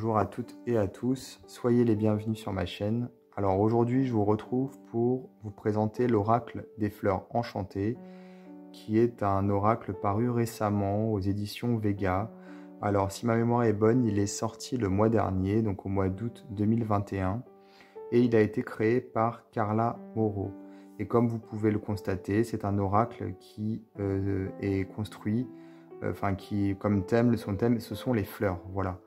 Bonjour à toutes et à tous, soyez les bienvenus sur ma chaîne. Alors aujourd'hui je vous retrouve pour vous présenter l'oracle des fleurs enchantées qui est un oracle paru récemment aux éditions Vega. Alors si ma mémoire est bonne, il est sorti le mois dernier, donc au mois d'août 2021 et il a été créé par Carla Moreau. Et comme vous pouvez le constater, c'est un oracle qui euh, est construit, euh, enfin qui, comme thème, son thème, ce sont les fleurs, voilà.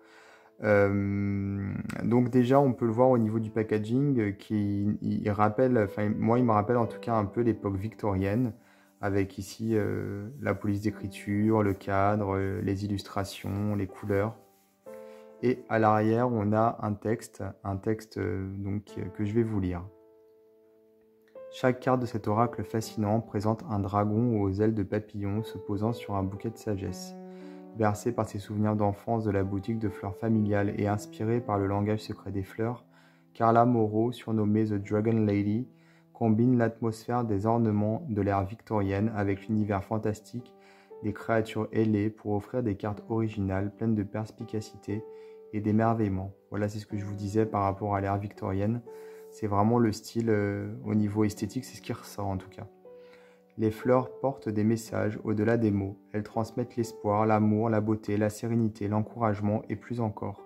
Euh, donc déjà, on peut le voir au niveau du packaging, qui il, rappelle, me rappelle en tout cas un peu l'époque victorienne, avec ici la police d'écriture, le cadre, les illustrations, les couleurs. Et à l'arrière, on a un texte, un texte que je vais vous lire. Chaque carte de cet oracle fascinant présente un dragon aux ailes de papillon se posant sur un bouquet de sagesse. Bercé par ses souvenirs d'enfance de la boutique de fleurs familiales et inspiré par le langage secret des fleurs, Carla Moreau, surnommée The Dragon Lady, combine l'atmosphère des ornements de l'ère victorienne avec l'univers fantastique des créatures ailées pour offrir des cartes originales pleines de perspicacité et d'émerveillement. Voilà, c'est ce que je vous disais par rapport à l'ère victorienne. C'est vraiment le style euh, au niveau esthétique, c'est ce qui ressort en tout cas. Les fleurs portent des messages au-delà des mots. Elles transmettent l'espoir, l'amour, la beauté, la sérénité, l'encouragement et plus encore.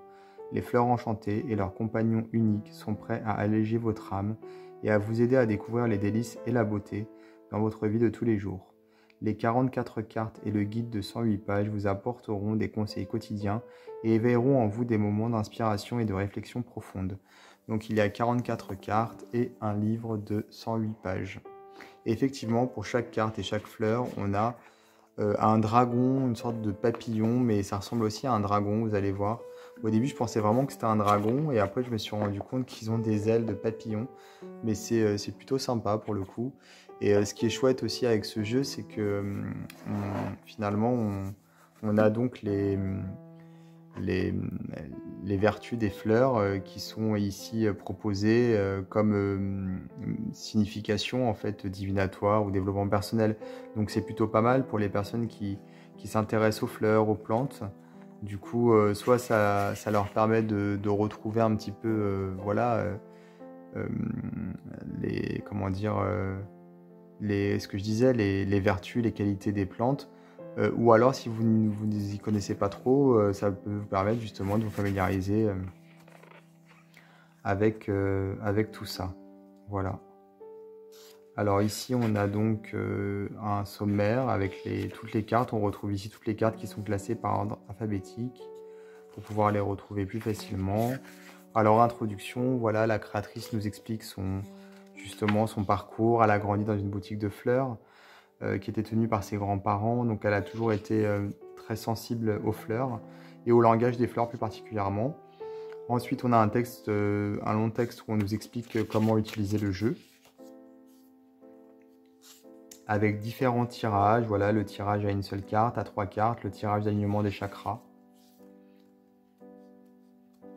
Les fleurs enchantées et leurs compagnons uniques sont prêts à alléger votre âme et à vous aider à découvrir les délices et la beauté dans votre vie de tous les jours. Les 44 cartes et le guide de 108 pages vous apporteront des conseils quotidiens et éveilleront en vous des moments d'inspiration et de réflexion profonde. Donc il y a 44 cartes et un livre de 108 pages. Effectivement, pour chaque carte et chaque fleur, on a euh, un dragon, une sorte de papillon, mais ça ressemble aussi à un dragon, vous allez voir. Au début, je pensais vraiment que c'était un dragon, et après, je me suis rendu compte qu'ils ont des ailes de papillon. Mais c'est euh, plutôt sympa pour le coup. Et euh, ce qui est chouette aussi avec ce jeu, c'est que hum, finalement, on, a donc les, les, les vertus des fleurs euh, qui sont ici euh, proposées euh, comme signification en fait divinatoire ou développement personnel. Donc c'est plutôt pas mal pour les personnes qui, qui s'intéressent aux fleurs, aux plantes. Du coup, soit ça, ça, leur permet de, retrouver un petit peu, voilà, les, comment dire, les, ce que je disais, les, les vertus, les qualités des plantes euh, ou alors, si vous n'y connaissez pas trop, euh, ça peut vous permettre justement de vous familiariser euh, avec, avec tout ça. Voilà. Alors ici, on a donc un sommaire avec toutes les cartes. On retrouve ici toutes les cartes qui sont classées par ordre alphabétique pour pouvoir les retrouver plus facilement. Alors, introduction, voilà, la créatrice nous explique son, justement son parcours. Elle a grandi dans une boutique de fleurs. Euh, qui était tenue par ses grands-parents. Donc elle a toujours été euh, très sensible aux fleurs et au langage des fleurs plus particulièrement. Ensuite, on a un texte, euh, un long texte où on nous explique comment utiliser le jeu avec différents tirages. Voilà, le tirage à une seule carte, à trois cartes, le tirage d'alignement des chakras.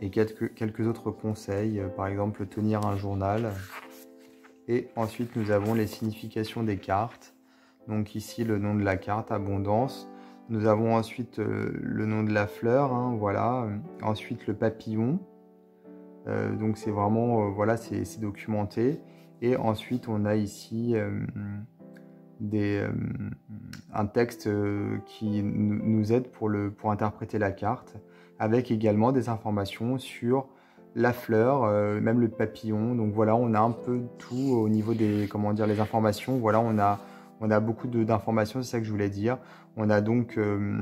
Et quelques, quelques autres conseils, par exemple tenir un journal. Et ensuite, nous avons les significations des cartes donc ici le nom de la carte, abondance. Nous avons ensuite euh, le nom de la fleur, hein, voilà. Ensuite le papillon. Euh, donc c'est vraiment, euh, voilà, c'est documenté. Et ensuite on a ici un texte qui nous aide pour interpréter la carte, avec également des informations sur la fleur, même le papillon. Donc voilà, on a un peu tout au niveau des, comment dire, les informations. Voilà, on a on a beaucoup d'informations, c'est ça que je voulais dire. On a donc, euh,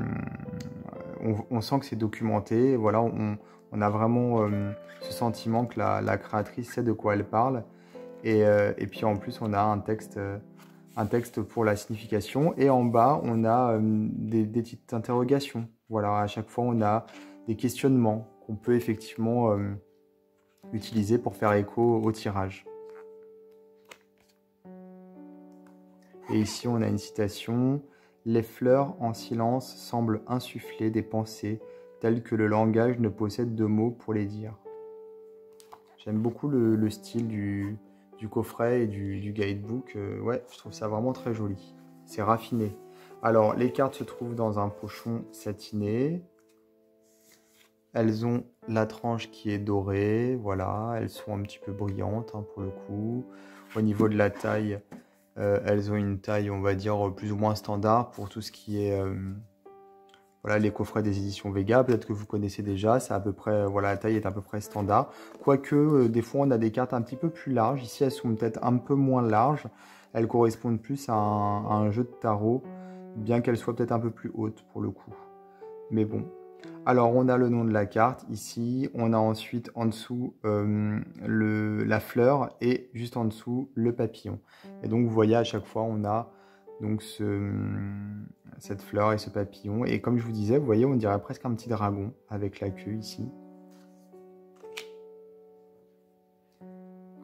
on, sent que c'est documenté. Voilà, on, a vraiment euh, ce sentiment que la, créatrice sait de quoi elle parle. Euh, et, puis en plus, on a un texte, un texte pour la signification. Et en bas, on a des, des, petites interrogations. Voilà, à chaque fois, on a des questionnements qu'on peut effectivement utiliser pour faire écho au tirage. Et ici, on a une citation. Les fleurs en silence semblent insuffler des pensées telles que le langage ne possède de mots pour les dire. J'aime beaucoup le, style du, coffret et du, guidebook. Euh, ouais, je trouve ça vraiment très joli. C'est raffiné. Alors, les cartes se trouvent dans un pochon satiné. Elles ont la tranche qui est dorée, voilà, elles sont un petit peu brillantes hein, pour le coup. Au niveau de la taille, euh, elles ont une taille, on va dire, plus ou moins standard pour tout ce qui est euh, voilà, les coffrets des éditions Vega. Peut-être que vous connaissez déjà, près, voilà, la taille est à peu près standard. Quoique, euh, des fois, on a des cartes un petit peu plus larges. Ici, elles sont peut-être un peu moins larges. Elles correspondent plus à un jeu de tarot, bien qu'elles soient peut-être un peu plus hautes pour le coup. Mais bon, alors, on a le nom de la carte ici. On a ensuite en dessous euh, la fleur et juste en dessous le papillon. Et donc, vous voyez, à chaque fois, on a donc cette fleur et ce papillon. Et comme je vous disais, vous voyez, on dirait presque un petit dragon avec la queue ici.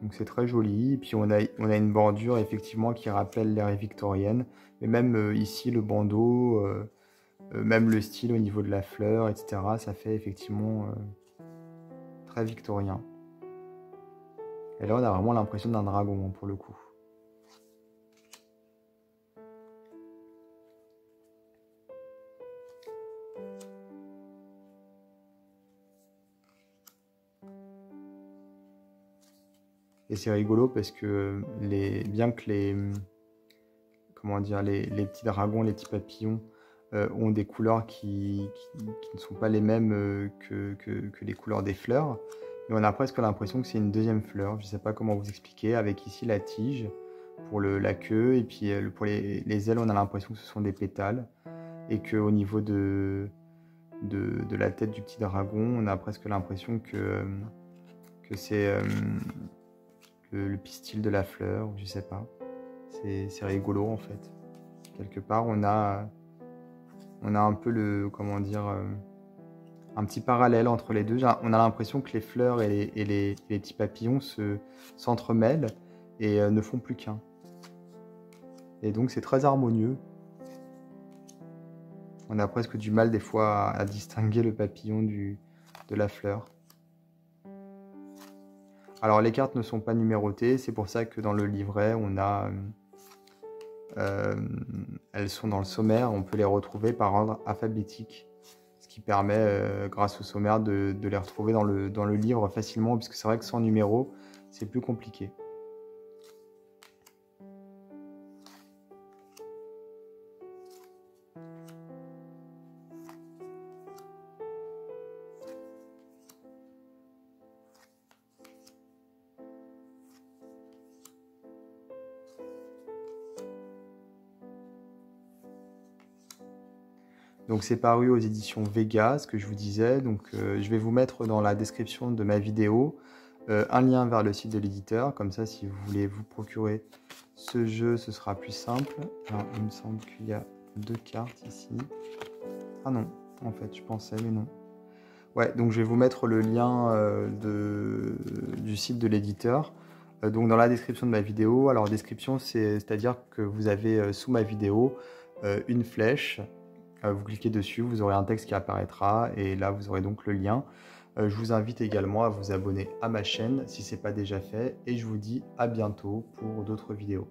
Donc c'est très joli. Et puis on a, une bordure effectivement qui rappelle l'ère victorienne. Mais même euh, ici, le bandeau, euh, même le style au niveau de la fleur, etc. Ça fait effectivement euh, très victorien. Et là, on a vraiment l'impression d'un dragon pour le coup. Et c'est rigolo parce que bien que les, comment dire, les petits dragons, les petits papillons euh, ont des couleurs qui, ne sont pas les mêmes euh, que, les couleurs des fleurs. On a presque l'impression que c'est une deuxième fleur. Je ne sais pas comment vous expliquer. Avec ici la tige pour le, la queue et puis euh, pour les, ailes, on a l'impression que ce sont des pétales. Et qu'au niveau de, de, la tête du petit dragon, on a presque l'impression que, que c'est le, pistil de la fleur, je sais pas. C'est rigolo en fait. Quelque part, on a on a un peu le, comment dire, euh, un petit parallèle entre les deux. On a l'impression que les fleurs et les, petits papillons se s'entremêlent et euh, ne font plus qu'un. Et donc c'est très harmonieux. On a presque du mal des fois à, distinguer le papillon de la fleur. Alors les cartes ne sont pas numérotées, c'est pour ça que dans le livret on a... Euh, elles sont dans le sommaire, on peut les retrouver par ordre alphabétique, ce qui permet, euh, grâce au sommaire, de, les retrouver dans le, dans le livre facilement, puisque c'est vrai que sans numéro, c'est plus compliqué. Donc c'est paru aux éditions Vega, ce que je vous disais. Donc euh, je vais vous mettre dans la description de ma vidéo euh, un lien vers le site de l'éditeur. Comme ça, si vous voulez vous procurer ce jeu, ce sera plus simple. Alors, il me semble qu'il y a deux cartes ici. Ah non, en fait, je pensais, mais non. Ouais, donc je vais vous mettre le lien euh, du site de l'éditeur. donc dans la description de ma vidéo. Alors description, c'est-à-dire que vous avez sous ma vidéo une flèche vous cliquez dessus, vous aurez un texte qui apparaîtra et là vous aurez donc le lien. Euh, je vous invite également à vous abonner à ma chaîne si ce n'est pas déjà fait et je vous dis à bientôt pour d'autres vidéos.